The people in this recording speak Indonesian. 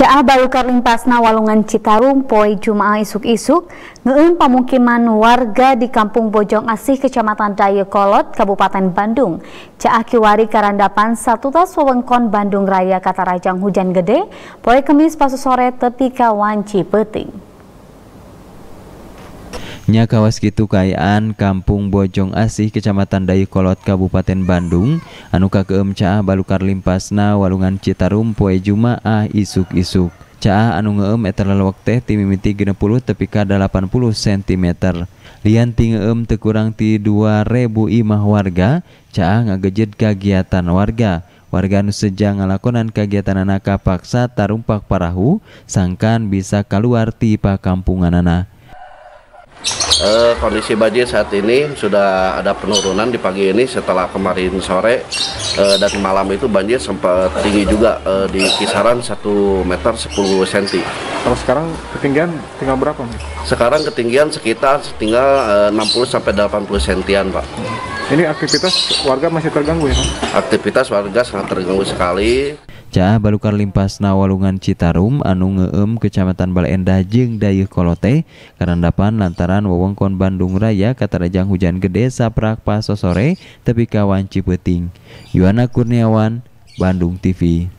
Caah balukar limpasna walungan Citarum poe Jumaah isuk-isuk ngeun pamukiman warga di Kampung Bojong Asih Kecamatan Dayakolot Kabupaten Bandung. Caah kiwari karandapan satu tas wewengkon Bandung Raya kata rajang hujan gede poe kemis pasu sore tepi kawan Cipeting. Nya kawas gitu kayaan Kampung Bojong Asih Kecamatan Dayakolot Kabupaten Bandung anu kakeem caah balukar limpasna walungan Citarum poe Jumaah isuk-isuk. Caah anu ngeem eta lalawak teh ti mimiti 60 tepi ka 80 cm. Lian ngeem teu kurang ti 2000 imah warga, caah ngagejed kagiatan warga. Warga anu sejang ngalakonan kagiatan anak paksa tarumpak parahu sangkan bisa keluar ti pakampunganana. Uh, kondisi banjir saat ini sudah ada penurunan di pagi ini setelah kemarin sore uh, dan malam itu banjir sempat tinggi juga uh, di kisaran 1 meter 10 cm. Kalau sekarang ketinggian tinggal berapa nih? Sekarang ketinggian sekitar tinggal uh, 60 sampai 80 sentian, Pak. Ini aktivitas warga masih terganggu ya, Pak? Aktivitas warga sangat terganggu sekali. Caah balukar limpas nawalungan Citarum anu ngeem Kecamatan Balendah jeung Dayeuh Kolote karandapan lantaran wewengkon Bandung Raya katarajang hujan gede saprak pas sore tepi kawan Cipeting. Yuana Kurniawan, Bandung TV.